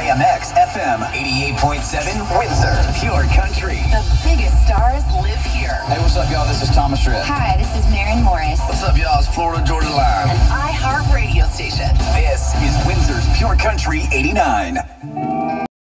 CIMX FM 88.7 Windsor, Pure Country. The biggest stars live here. Hey, what's up, y'all? This is Thomas Tripp. Hi, this is Maren Morris. What's up, y'all? It's Florida Georgia Line. An iHeart radio station. This is Windsor's Pure Country 89.